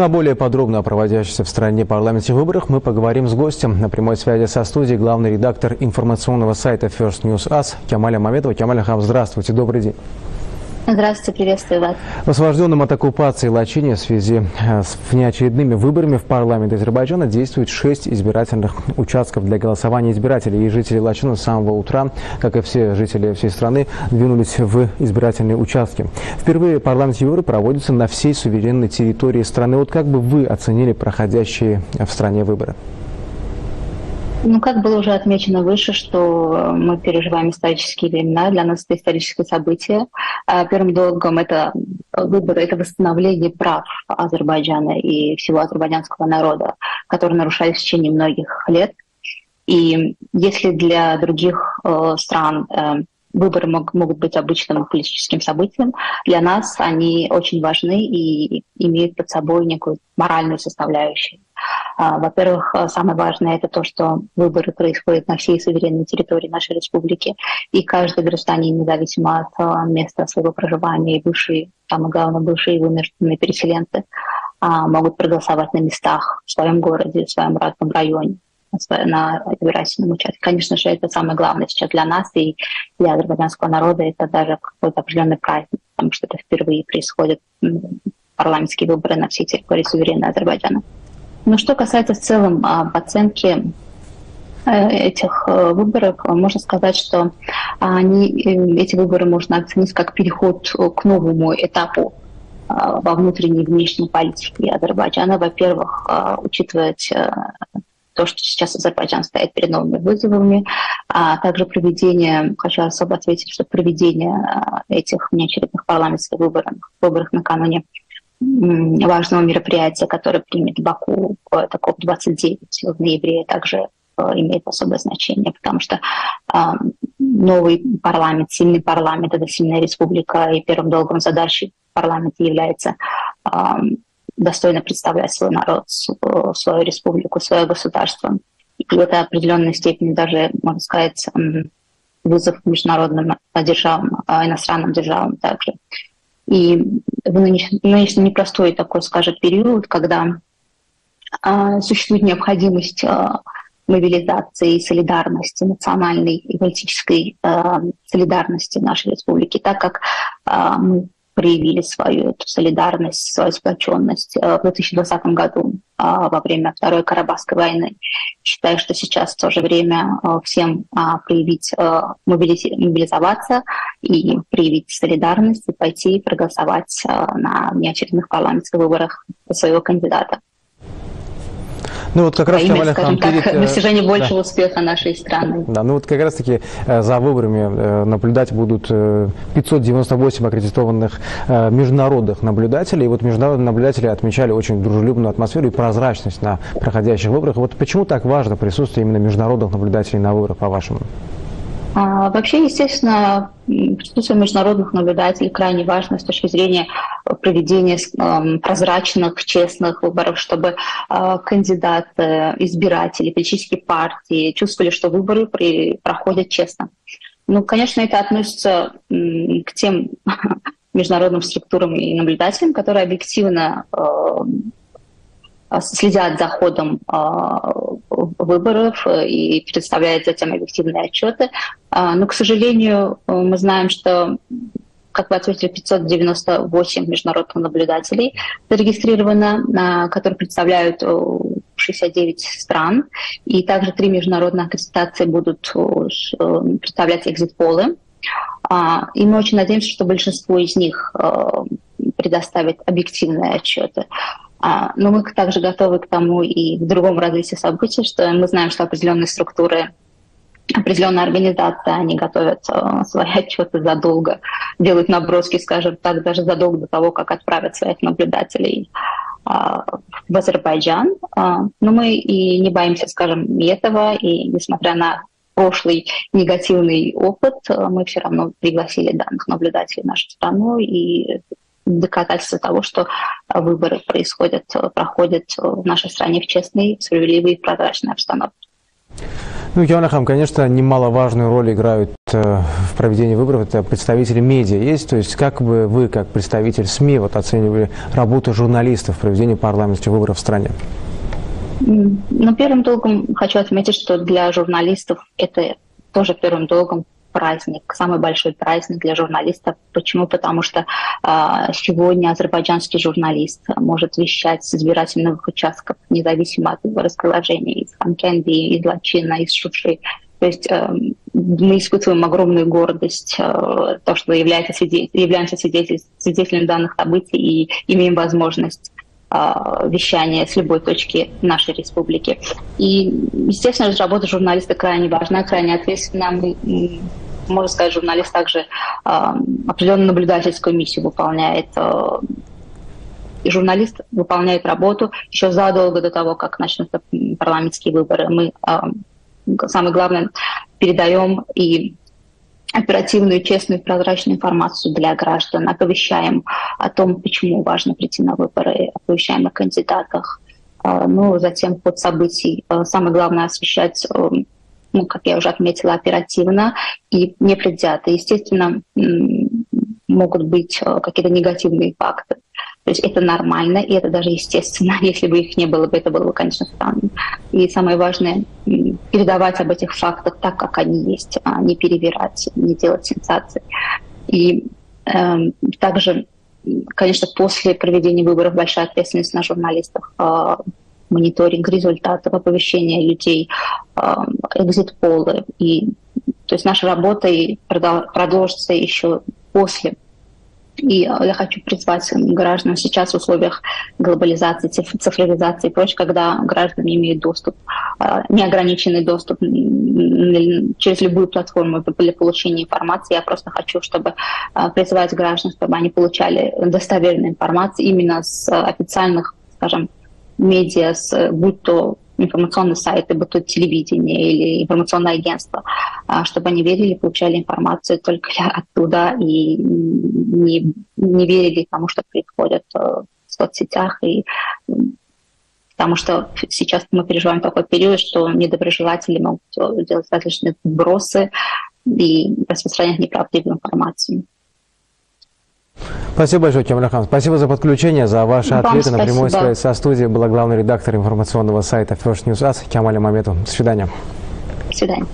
Ну а более подробно о проводящихся в стране парламентских выборах мы поговорим с гостем. На прямой связи со студией главный редактор информационного сайта First News Us Кемаля Мамедова. Кемаля Хам, здравствуйте, добрый день. Здравствуйте, приветствую вас. В от оккупации Лачине в связи э, с внеочередными выборами в парламент Азербайджана действует шесть избирательных участков для голосования избирателей. И жители Лачина с самого утра, как и все жители всей страны, двинулись в избирательные участки. Впервые парламент Юры проводится на всей суверенной территории страны. Вот как бы вы оценили проходящие в стране выборы? Ну, как было уже отмечено выше, что мы переживаем исторические времена, для нас это историческое событие. А первым долгом это выборы, это восстановление прав Азербайджана и всего азербайджанского народа, которые нарушались в течение многих лет. И если для других э, стран э, выборы мог, могут быть обычным политическим событием, для нас они очень важны и имеют под собой некую моральную составляющую. А, во-первых, э, самое важное это то, что выборы происходят на всей суверенной территории нашей республики, и каждый гражданин, независимо от э, места своего проживания, и бывшие, самое главное, бывшие вынужденные переселенцы, а, могут проголосовать на местах в своем городе, в своем родном районе на избирательном участке. Конечно же, это самое главное сейчас для нас и для азербайджанского народа. Это даже какой-то определенный праздник, потому что это впервые происходят парламентские выборы на всей территории суверенного Азербайджана. Но что касается в целом об оценке э, этих э, выборов, можно сказать, что они, э, эти выборы можно оценить как переход к новому этапу во внутренней и внешней политике Азербайджана. Во-первых, учитывать то, что сейчас Азербайджан стоит перед новыми вызовами, а также проведение, хочу особо отметить, что проведение этих внеочередных парламентских выборов, выборов накануне важного мероприятия, которое примет Баку, это КОП-29 в ноябре, также э, имеет особое значение, потому что э, новый парламент, сильный парламент, это сильная республика, и первым долгом задачей парламента является э, достойно представлять свой народ, свою республику, свое государство. И это определенной степени даже, можно сказать, вызов международным державам, иностранным державам также. И в нынешний, нынешний непростой такой, скажем, период, когда а, существует необходимость а, мобилизации солидарности, национальной и политической а, солидарности нашей республики, так как а, мы проявили свою эту солидарность, свою сплоченность э, в 2020 году а, во время Второй Карабахской войны. Считаю, что сейчас тоже время э, всем а, проявить, э, мобилизоваться и проявить солидарность и пойти проголосовать на неочередных парламентских выборах своего кандидата. Ну вот как раз имя, скажем так, перед, э, достижение большего да. успеха нашей страны. Да, ну вот как раз таки э, за выборами э, наблюдать будут 598 аккредитованных международных наблюдателей. И вот международные наблюдатели отмечали очень дружелюбную атмосферу и прозрачность на проходящих выборах. Вот почему так важно присутствие именно международных наблюдателей на выборах, по-вашему? А, вообще, естественно, присутствие международных наблюдателей крайне важно с точки зрения проведения прозрачных, честных выборов, чтобы а, кандидаты, избиратели, политические партии чувствовали, что выборы проходят честно. Ну, конечно, это относится к тем международным структурам и наблюдателям, которые объективно следят за ходом выборов э, и представляет затем объективные отчеты. А, но, к сожалению, э, мы знаем, что как вы ответили, 598 международных наблюдателей зарегистрировано, которые представляют 69 стран. И также три международных аккредитации будут э, представлять экзит-полы. А, и мы очень надеемся, что большинство из них предоставит объективные отчеты. А, но мы также готовы к тому и к другому развитию событий, что мы знаем, что определенные структуры определенные организации, они готовят э, свои отчеты задолго, делают наброски, скажем так, даже задолго до того, как отправят своих наблюдателей э, в Азербайджан. Э, но мы и не боимся, скажем, этого, и несмотря на прошлый негативный опыт, э, мы все равно пригласили данных наблюдателей в нашу страну, и доказательство того, что выборы происходят, проходят в нашей стране в честной, справедливой и прозрачной обстановке. Ну, Кианахам, конечно, немаловажную роль играют э, в проведении выборов это представители медиа есть. То есть как бы вы, как представитель СМИ, вот оценивали работу журналистов в проведении парламентских выборов в стране? Ну, первым долгом хочу отметить, что для журналистов это тоже первым долгом праздник, самый большой праздник для журналистов. Почему? Потому что э, сегодня азербайджанский журналист может вещать с избирательных участков, независимо от его расположения, из Ханкенди, из Лачина, из Шуши. То есть э, мы испытываем огромную гордость, э, то, что является свидетель, являемся свидетель, свидетелем данных событий и имеем возможность вещания с любой точки нашей республики. И, естественно, работа журналиста крайне важна, крайне ответственна. Мы можно сказать, журналист также э, определенную наблюдательскую миссию выполняет. Э, и журналист выполняет работу еще задолго до того, как начнутся парламентские выборы. Мы, самое главное, передаем и оперативную, честную, прозрачную информацию для граждан, оповещаем о том, почему важно прийти на выборы, оповещаем о кандидатах, ну, затем под событий. Самое главное освещать ну, как я уже отметила, оперативно и непредвзято. Естественно, могут быть э, какие-то негативные факты. То есть это нормально, и это даже естественно. Если бы их не было бы, это было бы, конечно, странно. И самое важное — передавать об этих фактах так, как они есть, а не перевирать, не делать сенсации. И э, также, конечно, после проведения выборов большая ответственность на журналистах э, мониторинг результатов, оповещения людей, экзит-полы. И, то есть наша работа и продолжится еще после. И я хочу призвать граждан сейчас в условиях глобализации, цифровизации и прочее, когда граждане имеют доступ, а, неограниченный доступ через любую платформу для получения информации. Я просто хочу, чтобы а, призывать граждан, чтобы они получали достоверную информацию именно с официальных, скажем, медиа, будь то информационные сайты, будь то телевидение или информационное агентство, а, чтобы они верили, получали информацию только оттуда и не, не верили тому, что происходит э, в соцсетях. И, потому что сейчас мы переживаем такой период, что недоброжелатели могут делать различные вбросы и распространять неправдивую информацию. Спасибо большое, Кемляхан. Спасибо за подключение, за ваши Вам ответы. Спасибо. На прямой связи со студией была главный редактор информационного сайта First News Us Кемаля Мамету. До свидания. До свидания.